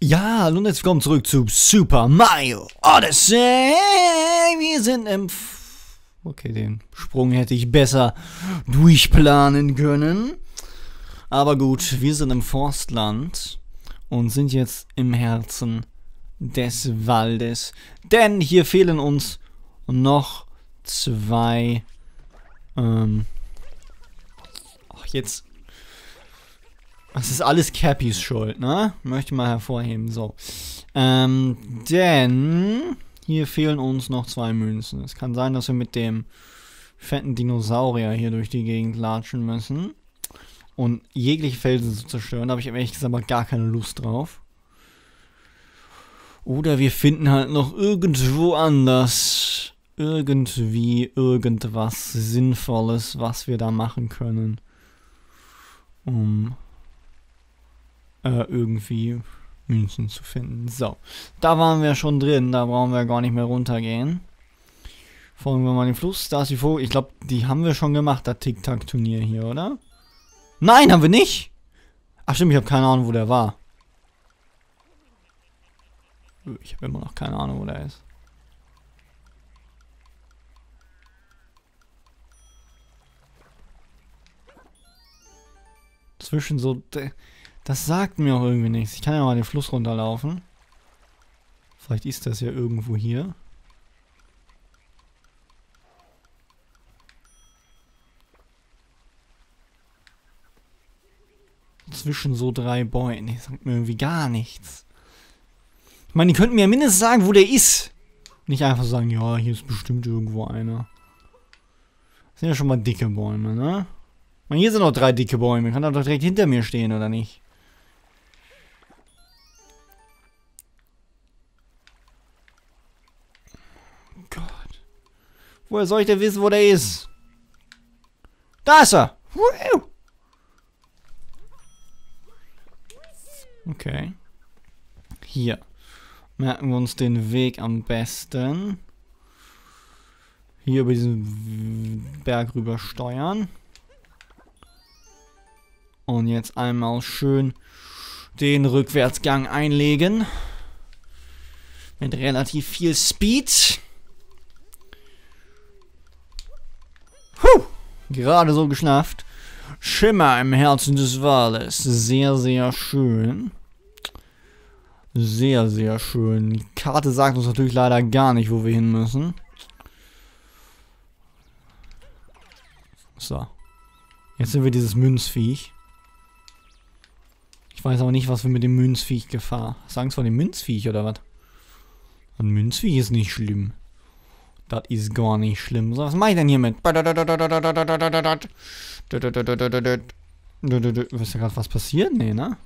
Ja, hallo und herzlich willkommen zurück zu Super Mario Odyssey. Wir sind im... F okay, den Sprung hätte ich besser durchplanen können. Aber gut, wir sind im Forstland und sind jetzt im Herzen des Waldes. Denn hier fehlen uns noch zwei... Ähm, ach, jetzt das ist alles Cappies Schuld, ne? Möchte mal hervorheben. So. Ähm, denn hier fehlen uns noch zwei Münzen. Es kann sein, dass wir mit dem fetten Dinosaurier hier durch die Gegend latschen müssen. Und jegliche Felsen zu zerstören. Da habe ich ehrlich gesagt aber gar keine Lust drauf. Oder wir finden halt noch irgendwo anders irgendwie irgendwas Sinnvolles, was wir da machen können. Um äh, irgendwie Münzen zu finden. So, da waren wir schon drin, da brauchen wir gar nicht mehr runtergehen. Folgen wir mal den Fluss, da ist die Vogel. Ich glaube, die haben wir schon gemacht, das Tic-Tac-Turnier hier, oder? Nein, haben wir nicht! Ach stimmt, ich habe keine Ahnung, wo der war. Ich habe immer noch keine Ahnung, wo der ist. Zwischen so... Das sagt mir auch irgendwie nichts. Ich kann ja mal den Fluss runterlaufen. Vielleicht ist das ja irgendwo hier. Zwischen so drei Bäumen. Das sagt mir irgendwie gar nichts. Ich meine, die könnten mir mindestens sagen, wo der ist. Nicht einfach sagen, ja, hier ist bestimmt irgendwo einer. Das sind ja schon mal dicke Bäume, ne? Meine, hier sind noch drei dicke Bäume. Kann doch direkt hinter mir stehen, oder nicht? Woher soll ich denn wissen, wo der ist? Da ist er! Okay. Hier. Merken wir uns den Weg am besten. Hier über diesen Berg rüber steuern. Und jetzt einmal schön den Rückwärtsgang einlegen. Mit relativ viel Speed. Gerade so geschnappt. Schimmer im Herzen des Waldes. Sehr, sehr schön. Sehr, sehr schön. Die Karte sagt uns natürlich leider gar nicht, wo wir hin müssen. So. Jetzt sind wir dieses Münzviech. Ich weiß aber nicht, was wir mit dem Münzviech Gefahr. Hast du Angst vor dem Münzviech oder was? Ein Münzviech ist nicht schlimm. Das ist gar nicht schlimm. So, was mache ich denn hiermit? Wisst ihr gerade was passiert? Nee, ne?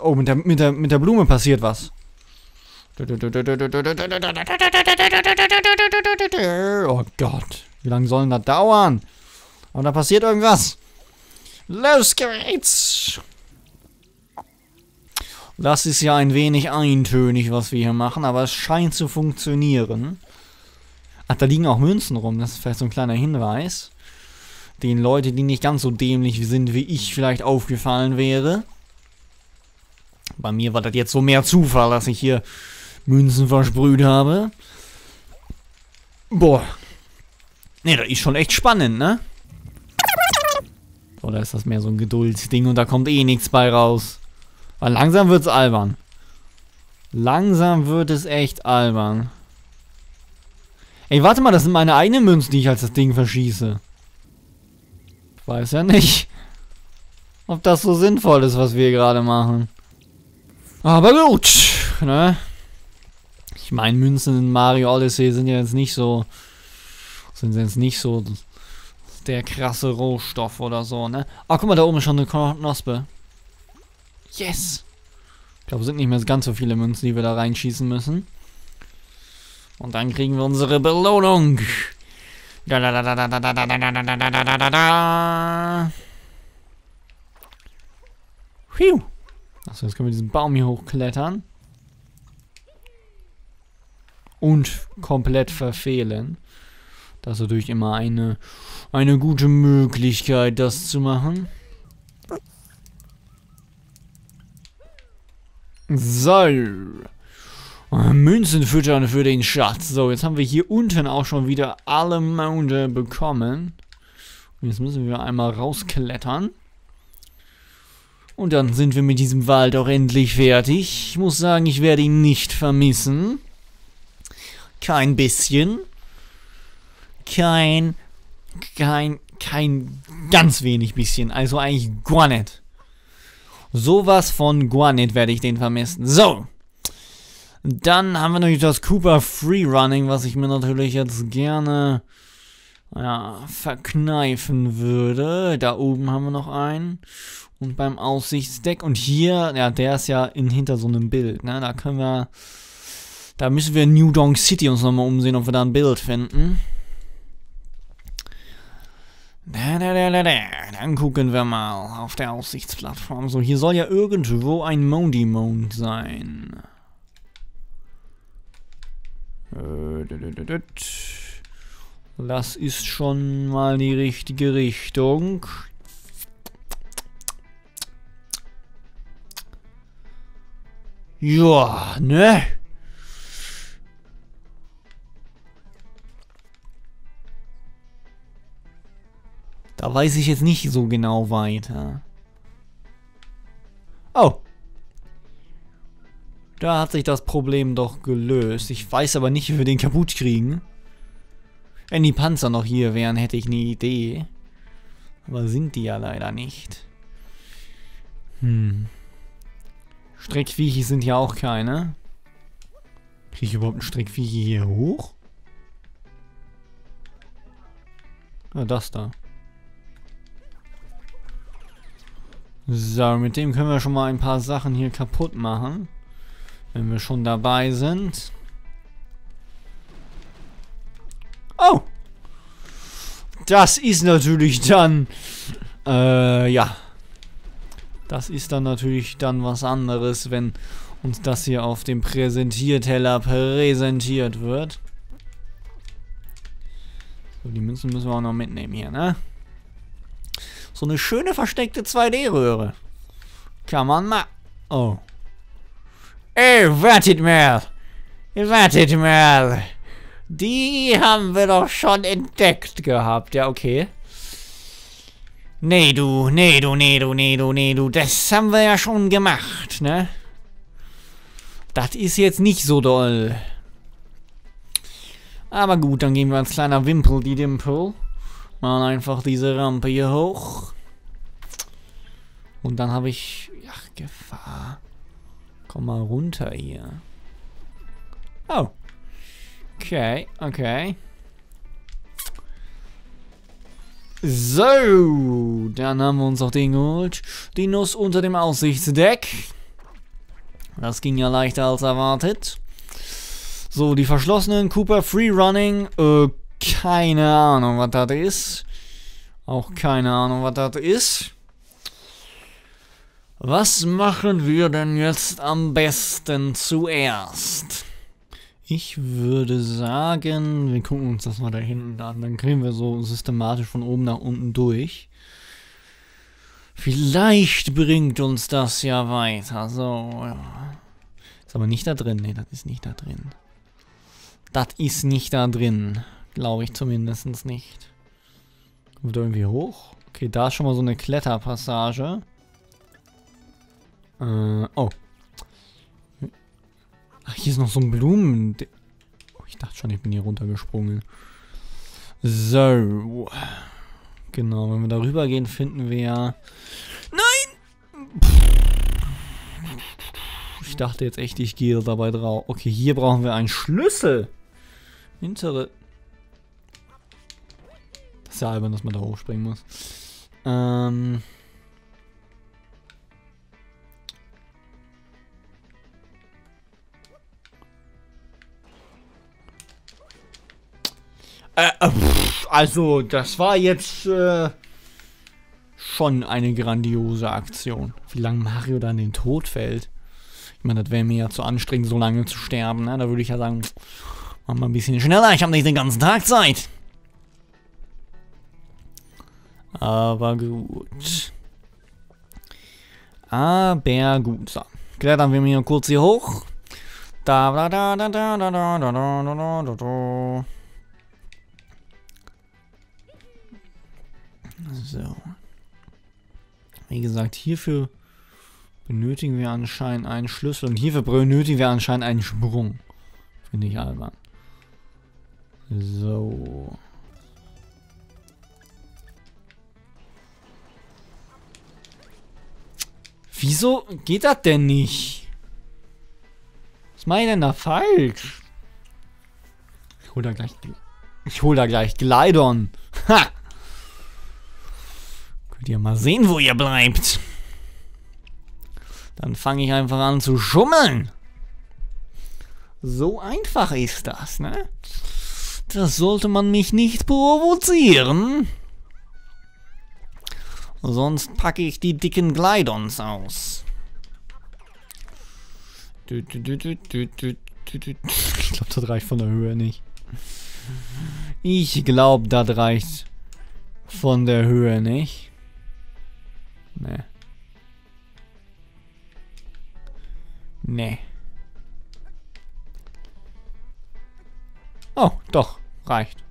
Oh, mit der, mit der, mit der Blume passiert was. Oh Gott. Wie lange soll denn das dauern? Und da passiert irgendwas. Los geht's! Das ist ja ein wenig eintönig, was wir hier machen, aber es scheint zu funktionieren. Ach, da liegen auch Münzen rum. Das ist vielleicht so ein kleiner Hinweis. Den Leute, die nicht ganz so dämlich sind, wie ich vielleicht aufgefallen wäre. Bei mir war das jetzt so mehr Zufall, dass ich hier Münzen versprüht habe. Boah. Ne, das ist schon echt spannend, ne? Oder ist das mehr so ein Geduldsding und da kommt eh nichts bei raus? Weil langsam wird es albern. Langsam wird es echt albern. Ey, warte mal, das sind meine eigenen Münzen, die ich als das Ding verschieße. Ich weiß ja nicht, ob das so sinnvoll ist, was wir gerade machen. Aber gut, ne? Ich meine, Münzen in Mario Odyssey sind ja jetzt nicht so... Sind jetzt nicht so der krasse Rohstoff oder so, ne? Ah, guck mal, da oben ist schon eine Knospe. Yes! Ich glaube, es sind nicht mehr ganz so viele Münzen, die wir da reinschießen müssen. Und dann kriegen wir unsere Belohnung. Da, da, da, da, da, da, da, da, da, da, da, da, da, da. Phew. Achso, jetzt können wir diesen Baum hier hochklettern. Und komplett verfehlen. Das ist natürlich immer eine, eine gute Möglichkeit, das zu machen. So. Münzen füttern für den Schatz. So, jetzt haben wir hier unten auch schon wieder alle Monde bekommen. Und jetzt müssen wir einmal rausklettern. Und dann sind wir mit diesem Wald auch endlich fertig. Ich muss sagen, ich werde ihn nicht vermissen. Kein bisschen. Kein, kein, kein ganz wenig bisschen. Also eigentlich gar nicht. Sowas von gar nicht werde ich den vermissen. So. Dann haben wir natürlich das Cooper Freerunning, was ich mir natürlich jetzt gerne ja, verkneifen würde. Da oben haben wir noch einen. Und beim Aussichtsdeck. Und hier, ja, der ist ja in, hinter so einem Bild. Ne? Da können wir. Da müssen wir New Donk City uns nochmal umsehen, ob wir da ein Bild finden. Da, da, da, da, da. Dann gucken wir mal auf der Aussichtsplattform. So, hier soll ja irgendwo ein Mondy Mond sein. Das ist schon mal die richtige Richtung. Ja, ne? Da weiß ich jetzt nicht so genau weiter. Oh. Da hat sich das Problem doch gelöst. Ich weiß aber nicht, wie wir den kaputt kriegen. Wenn die Panzer noch hier wären, hätte ich eine Idee. Aber sind die ja leider nicht. Hm. Streckviecher sind ja auch keine. Kriege ich überhaupt einen Streckviecher hier hoch? Ah, das da. So, mit dem können wir schon mal ein paar Sachen hier kaputt machen. Wenn wir schon dabei sind. Oh! Das ist natürlich dann... Äh, ja. Das ist dann natürlich dann was anderes, wenn uns das hier auf dem Präsentierteller präsentiert wird. So, die Münzen müssen wir auch noch mitnehmen hier, ne? So eine schöne versteckte 2D-Röhre. Kann man mal... Oh. Ey, wartet mal. Wartet mal. Die haben wir doch schon entdeckt gehabt. Ja, okay. Nee, du, nee, du, nee, du, nee, du, nee, du. Das haben wir ja schon gemacht, ne? Das ist jetzt nicht so doll. Aber gut, dann gehen wir als kleiner Wimpel die Dimpel. Machen einfach diese Rampe hier hoch. Und dann habe ich... Ach, Gefahr. Komm mal runter hier. Oh. Okay, okay. So, dann haben wir uns auch den geholt. Die Nuss unter dem Aussichtsdeck. Das ging ja leichter als erwartet. So, die verschlossenen Cooper Freerunning. Äh, keine Ahnung, was das ist. Auch keine Ahnung, was das ist. Was machen wir denn jetzt am besten zuerst? Ich würde sagen, wir gucken uns das mal da hinten an. Dann kriegen wir so systematisch von oben nach unten durch. Vielleicht bringt uns das ja weiter. So, ja. Ist aber nicht da drin. Ne, das ist nicht da drin. Das ist nicht da drin. Glaube ich zumindest nicht. Kommt irgendwie hoch? Okay, da ist schon mal so eine Kletterpassage. Äh, oh. Ach, hier ist noch so ein Blumen... Oh, ich dachte schon, ich bin hier runtergesprungen. So. Genau, wenn wir darüber gehen, finden wir... Nein! Ich dachte jetzt echt, ich gehe dabei drauf. Okay, hier brauchen wir einen Schlüssel. Hintere... Ist albern, dass man da hochspringen muss. Ähm... Äh, äh, also, das war jetzt äh, schon eine grandiose Aktion. Wie lange Mario dann in den Tod fällt. Ich meine, das wäre mir ja zu anstrengend, so lange zu sterben. Ne? Da würde ich ja sagen, mach mal ein bisschen schneller, ich habe nicht den ganzen Tag Zeit. Aber gut. Aber gut. So, Klettern wir hier kurz hier hoch. Da, da, da, da, da, da, da, da, da, da, da. So. Wie gesagt, hierfür benötigen wir anscheinend einen Schlüssel und hierfür benötigen wir anscheinend einen Sprung. Finde ich albern. So. Wieso geht das denn nicht? Was ich denn da falsch? Ich hol da gleich... Ich hol da gleich Glidon. Ha! Könnt ihr mal sehen, wo ihr bleibt. Dann fange ich einfach an zu schummeln. So einfach ist das, ne? Das sollte man mich nicht provozieren. Sonst packe ich die dicken Glidons aus. Ich glaube, das reicht von der Höhe nicht. Ich glaube, das reicht von der Höhe nicht. Ne. Ne. Oh, doch. Reicht.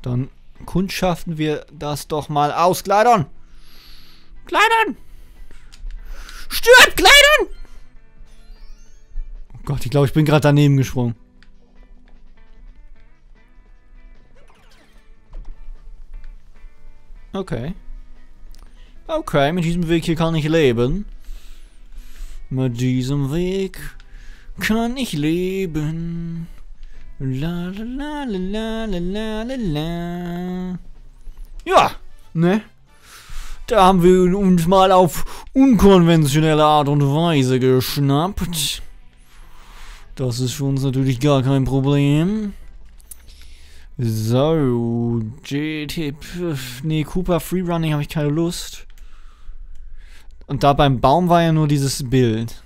Dann kundschaften wir das doch mal aus. Kleidern! Kleidern! Stirb, Kleidern! Oh Gott, ich glaube, ich bin gerade daneben gesprungen. Okay. Okay, mit diesem Weg hier kann ich leben. Mit diesem Weg kann ich leben. La la la la la la la la. Ja, ne? Da haben wir uns mal auf unkonventionelle Art und Weise geschnappt. Das ist für uns natürlich gar kein Problem. So, GT, nee, Cooper Freerunning habe ich keine Lust. Und da beim Baum war ja nur dieses Bild.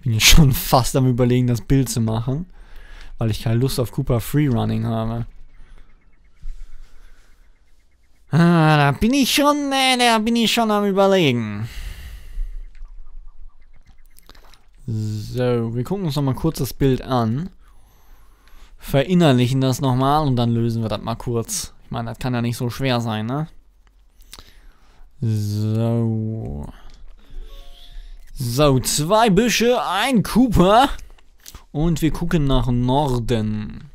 Ich bin jetzt schon fast am überlegen, das Bild zu machen. Weil ich keine Lust auf Cooper Freerunning habe. Ah, da bin ich schon, äh, da bin ich schon am überlegen. So, wir gucken uns nochmal kurz das Bild an. Verinnerlichen das nochmal und dann lösen wir das mal kurz. Ich meine, das kann ja nicht so schwer sein, ne? So. So, zwei Büsche, ein Cooper. Und wir gucken nach Norden.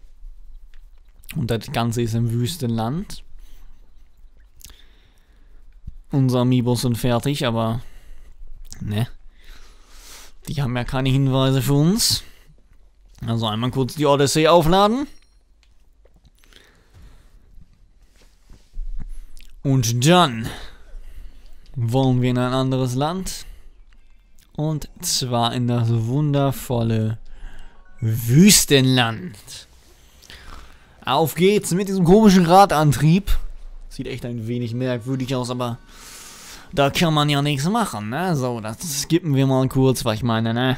Und das Ganze ist im Wüstenland. Unser Amiibos sind fertig, aber... Ne. Die haben ja keine Hinweise für uns. Also einmal kurz die Odyssey aufladen. Und dann wollen wir in ein anderes Land. Und zwar in das wundervolle Wüstenland. Auf geht's mit diesem komischen Radantrieb. Sieht echt ein wenig merkwürdig aus, aber da kann man ja nichts machen, ne? So, das skippen wir mal kurz, was ich meine, ne?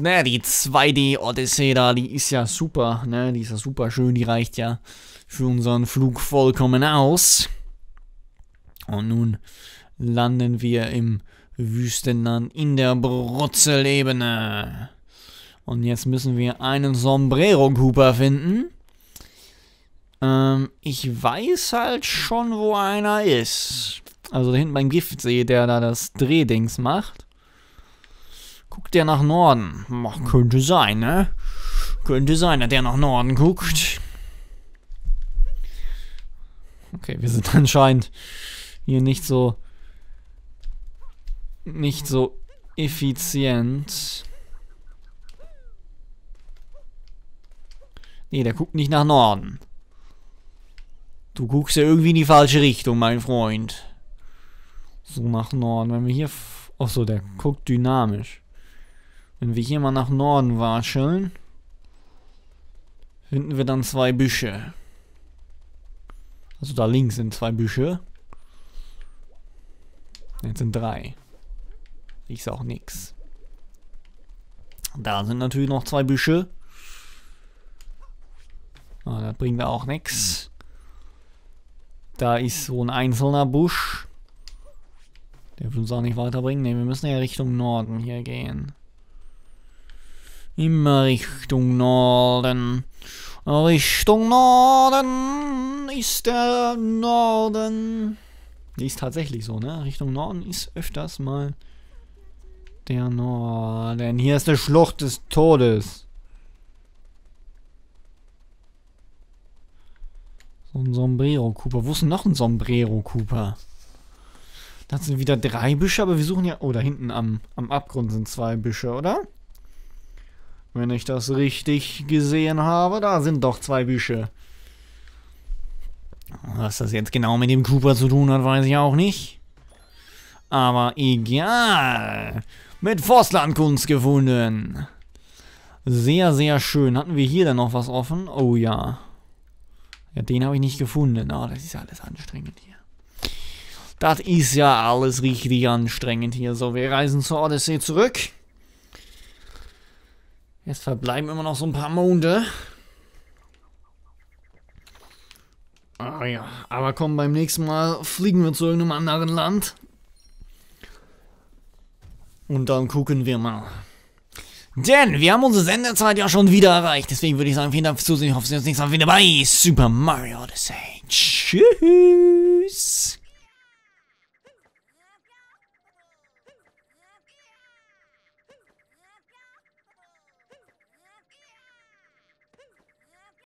Ne, die 2D Odyssey da, die ist ja super, ne? Die ist ja super schön, die reicht ja für unseren Flug vollkommen aus. Und nun landen wir im Wüstenland in der Brutzelebene. Und jetzt müssen wir einen Sombrero Cooper finden. Ähm, ich weiß halt schon, wo einer ist. Also da hinten beim Giftsee, der da das Drehdings macht. Guckt der nach Norden? Ach, könnte sein, ne? Könnte sein, dass der nach Norden guckt. Okay, wir sind anscheinend hier nicht so nicht so effizient. Nee, der guckt nicht nach Norden. Du guckst ja irgendwie in die falsche Richtung, mein Freund. So nach Norden. Wenn wir hier... Achso, der guckt dynamisch. Wenn wir hier mal nach Norden watscheln, finden wir dann zwei Büsche. Also da links sind zwei Büsche. Jetzt sind drei. Ich auch nix. Da sind natürlich noch zwei Büsche. Ah, das bringt auch nix. Da ist so ein einzelner Busch. Der wird uns auch nicht weiterbringen. Ne, wir müssen ja Richtung Norden hier gehen. Immer Richtung Norden. Richtung Norden ist der Norden. Die ist tatsächlich so, ne? Richtung Norden ist öfters mal der Norden. Hier ist der Schlucht des Todes. So ein Sombrero Cooper. Wo ist denn noch ein Sombrero Cooper? Das sind wieder drei Büsche, aber wir suchen ja... Oh, da hinten am, am Abgrund sind zwei Büsche, oder? Wenn ich das richtig gesehen habe, da sind doch zwei Büsche. Was das jetzt genau mit dem Cooper zu tun hat, weiß ich auch nicht. Aber egal. Mit Forstlandkunst gefunden. Sehr, sehr schön. Hatten wir hier dann noch was offen? Oh ja. Ja, den habe ich nicht gefunden. Oh, das ist alles anstrengend hier. Das ist ja alles richtig anstrengend hier. So, wir reisen zur Odyssee zurück. Jetzt verbleiben immer noch so ein paar Monde. Ah ja, aber komm, beim nächsten Mal fliegen wir zu irgendeinem anderen Land. Und dann gucken wir mal. Denn wir haben unsere Sendezeit ja schon wieder erreicht. Deswegen würde ich sagen, vielen Dank fürs Zusehen. Ich hoffe, Sie sind uns nächstes Mal wieder bei Super Mario Odyssey. Tschüss.